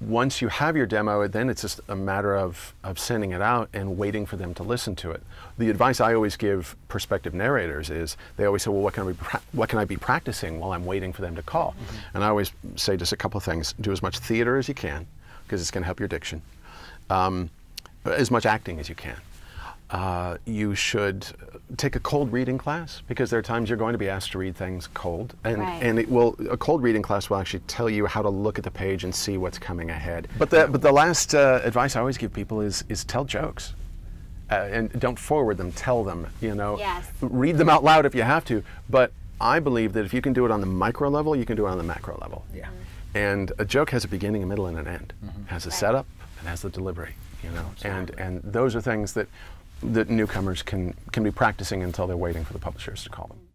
once you have your demo, then it's just a matter of, of sending it out and waiting for them to listen to it. The advice I always give prospective narrators is they always say, well, what can I be, what can I be practicing while I'm waiting for them to call? And I always say just a couple of things. Do as much theater as you can, because it's going to help your diction. Um, as much acting as you can. Uh, you should take a cold reading class because there are times you're going to be asked to read things cold, and Right. and it will a cold reading class will actually tell you how to look at the page and see what's coming ahead. But the but the last uh, advice I always give people is is tell jokes. Uh, and don't forward them, tell them, you know. Yes. Read them out loud if you have to, but I believe that if you can do it on the micro level, you can do it on the macro level. Yeah. And a joke has a beginning, a middle, and an end. Has a setup and has the delivery. You know, and and those are things that that newcomers can can be practicing until they're waiting for the publishers to call them.